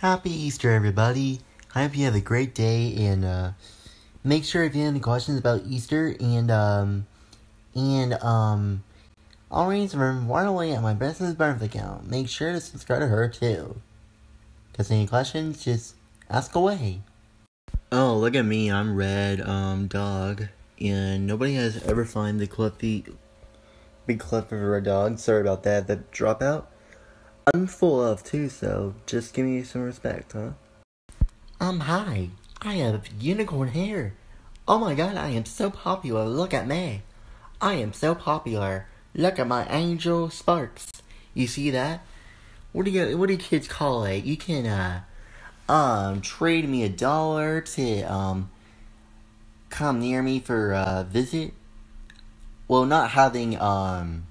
Happy Easter, everybody. I hope you have a great day, and uh, make sure if you have any questions about Easter and um and um always right away at my best's birth account. Make sure to subscribe to her too. Cause any questions, just ask away. Oh, look at me! I'm red, um, dog, and nobody has ever find the clippy, big clip of a red dog. Sorry about that. The dropout. I'm full of too, so just give me some respect, huh? Um, hi. I have unicorn hair. Oh my god, I am so popular. Look at me. I am so popular. Look at my angel sparks. You see that? What do you what do kids call it? You can uh um trade me a dollar to um come near me for a visit. Well, not having um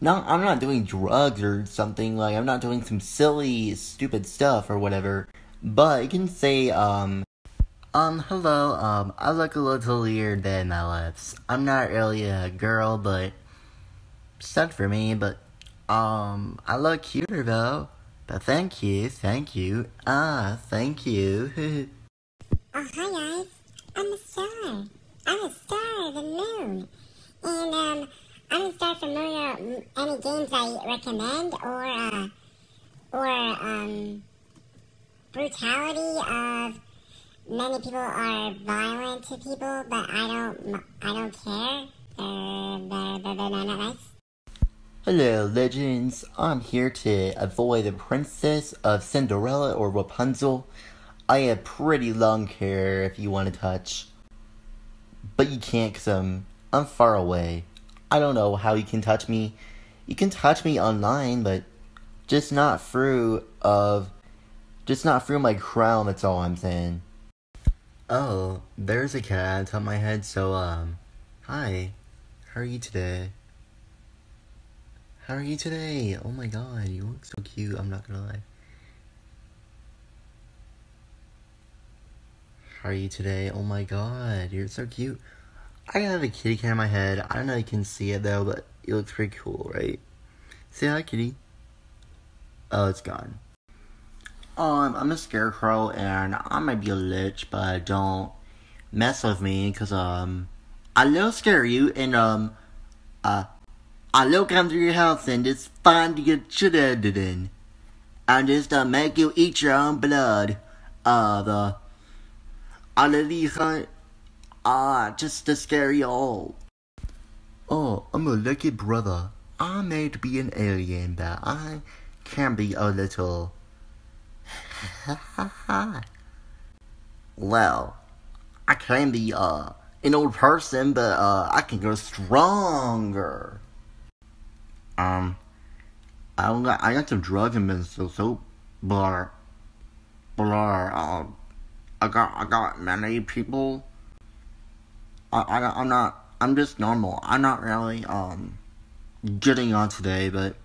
not I'm not doing drugs or something like I'm not doing some silly stupid stuff or whatever. But you can say um um hello, um I look a little weird than my lips. I'm not really a girl but sad for me, but um I look cuter though. But thank you, thank you. Ah, thank you. oh hi guys. I'm a star. I'm a star of the moon. And um Start uh, any games I recommend or uh, or um, brutality of many people are violent to people, but I don't I don't care. Hello, legends. I'm here to avoid the princess of Cinderella or Rapunzel. I have pretty long hair if you want to touch. But you can't because I'm, I'm far away. I don't know how you can touch me. You can touch me online, but just not through of just not through my crown, that's all I'm saying. Oh, there's a cat on top of my head, so um hi. How are you today? How are you today? Oh my god, you look so cute, I'm not gonna lie. How are you today? Oh my god, you're so cute. I have a kitty cat in my head. I don't know if you can see it though, but it looks pretty cool, right? Say hi, kitty. Oh, it's gone. Um, I'm a scarecrow and I might be a lich, but don't mess with me because um, I will scare you and um, uh, I will come to your house and just find you shit in, and just uh, make you eat your own blood. Uh, the, uh, the Ah, just to scare you all. Oh, I'm a lucky brother. I may be an alien, but I can be a little. well, I can be uh an old person, but uh I can grow stronger. Um, I got I got some drugs and so so blah blah. Um, I got I got many people I, I I'm not. I'm just normal. I'm not really um getting on today, but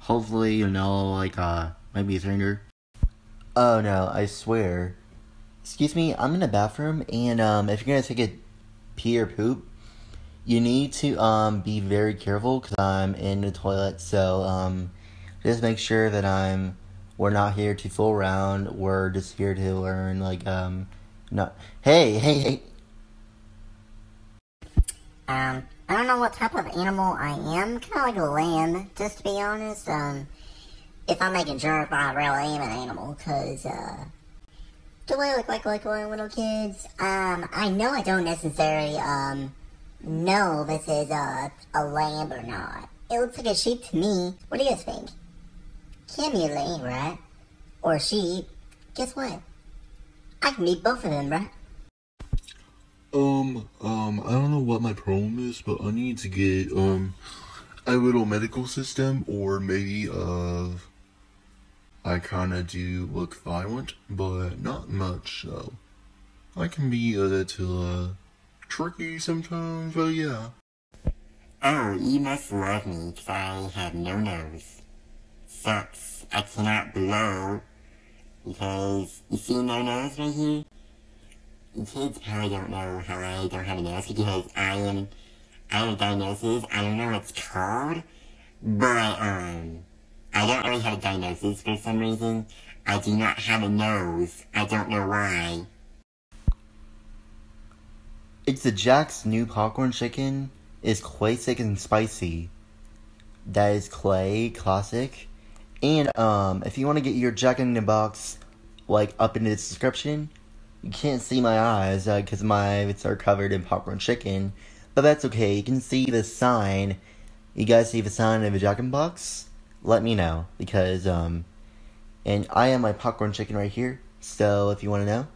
hopefully you know like uh maybe stranger. Oh no! I swear. Excuse me. I'm in the bathroom, and um if you're gonna take a pee or poop, you need to um be very careful because I'm in the toilet. So um just make sure that I'm. We're not here to fool around. We're just here to learn. Like um, not. Hey, hey, hey. Um, I don't know what type of animal I am. Kind of like a lamb, just to be honest. Um, if I'm making sure if I really am an animal, because, uh, do I look like, like one little kids? Um, I know I don't necessarily, um, know this is a, a lamb or not. It looks like a sheep to me. What do you guys think? Can't be a lamb, right? Or a sheep. Guess what? I can be both of them, right? Um, um, I don't know what my problem is, but I need to get, um, a little medical system, or maybe, uh, I kinda do look violent, but not much, so. I can be a little, uh, tricky sometimes, but yeah. Oh, you must love me, because I have no nose. Sucks. I cannot blow, because, you see no nose right here? Kids probably don't know how I don't have a nose because I am, I have a diagnosis, I don't know what it's called, but, um, I don't really have a diagnosis for some reason. I do not have a nose. I don't know why. It's the Jack's new popcorn chicken. It's classic and spicy. That is clay classic. And um, if you want to get your Jack in the Box, like up in the description, you can't see my eyes because uh, my eyes are covered in popcorn chicken. But that's okay. You can see the sign. You guys see the sign of a Jack in Box? Let me know because um, and I am my popcorn chicken right here. So if you want to know,